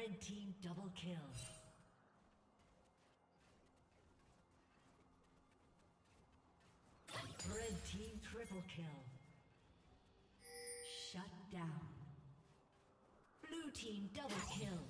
Red team double kill. Red team triple kill. Shut down. Blue team double kill.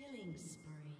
Killing spree.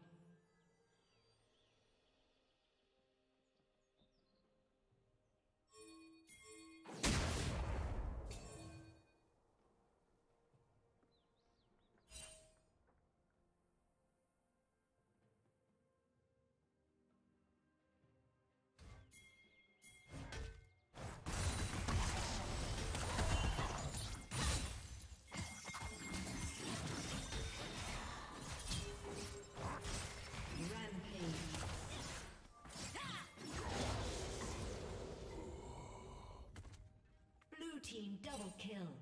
Double kill.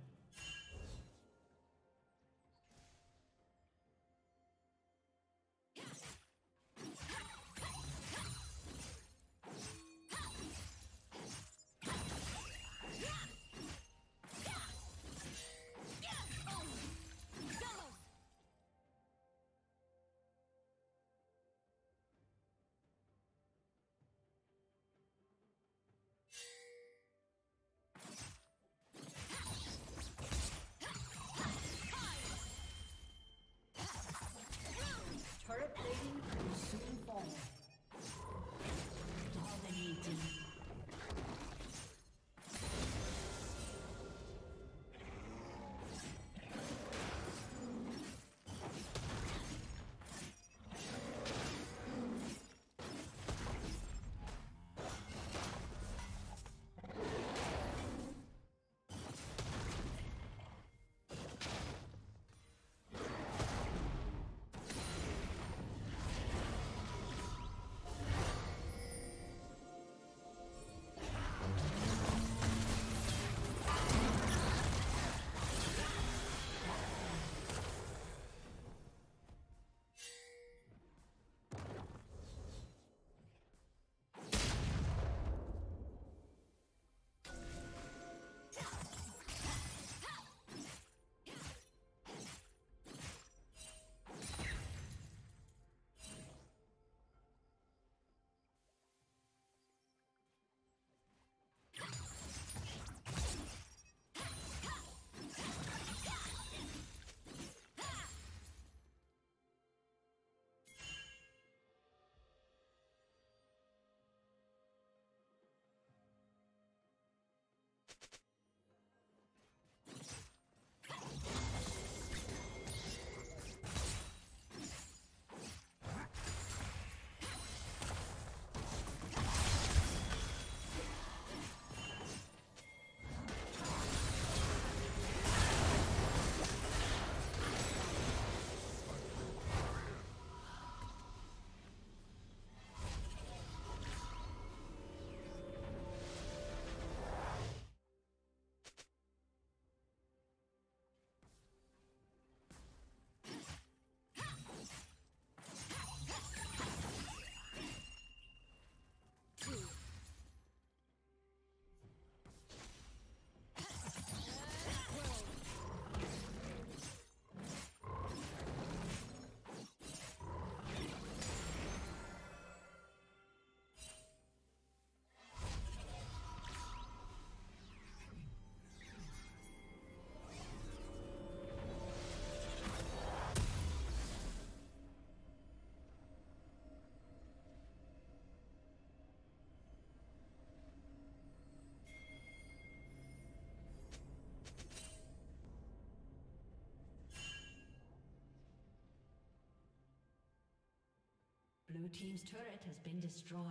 Blue Team's turret has been destroyed.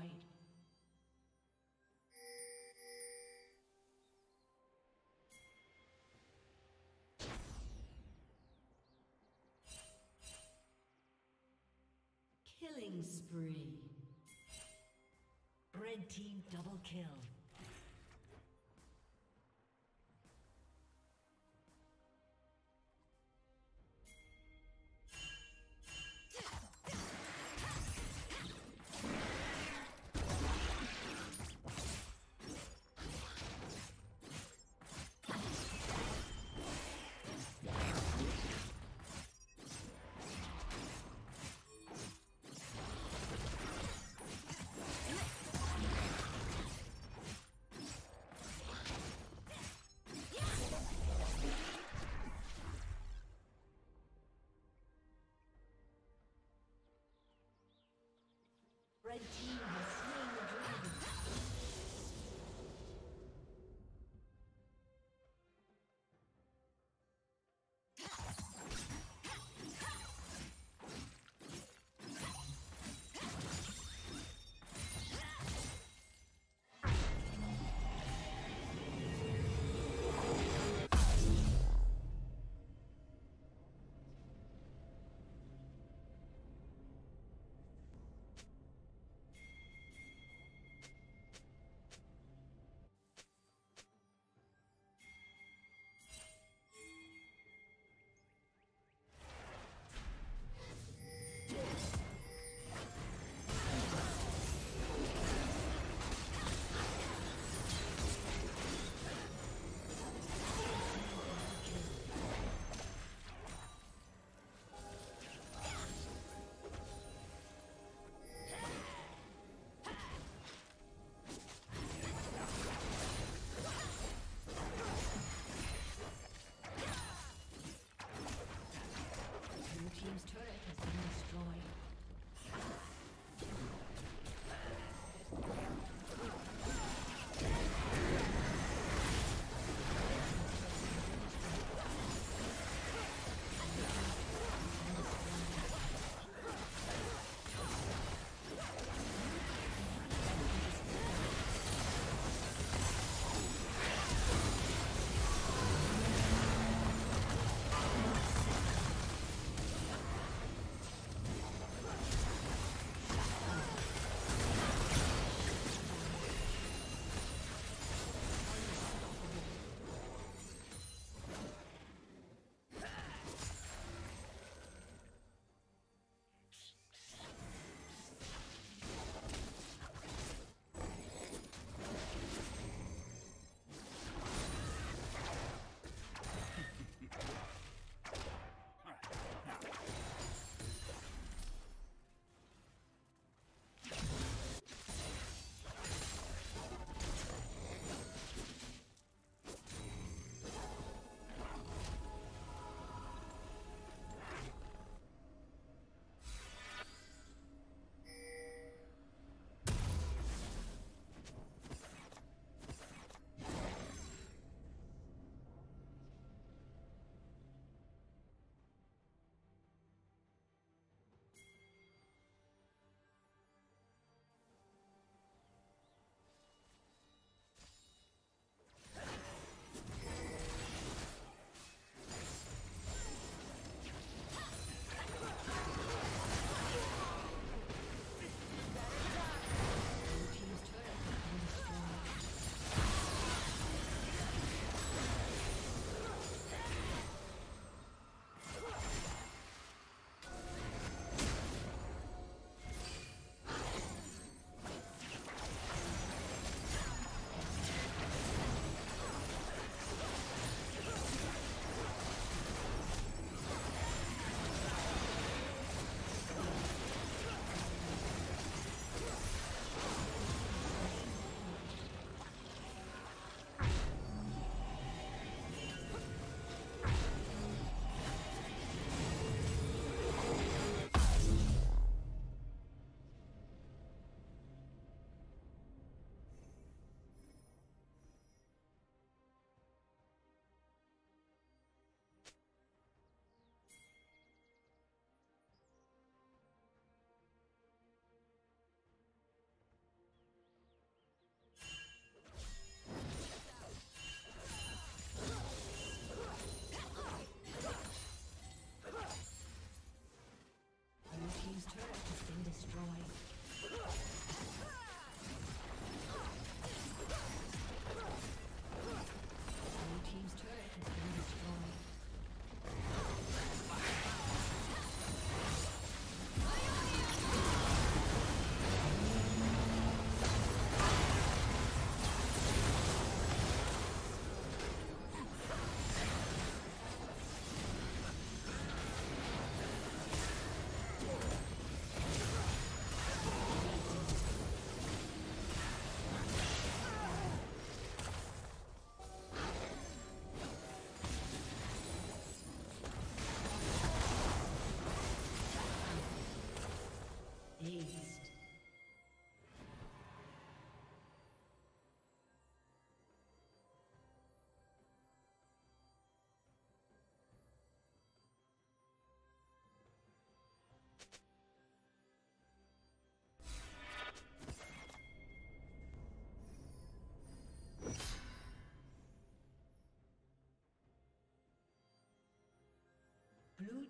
Killing spree. Red Team double kill.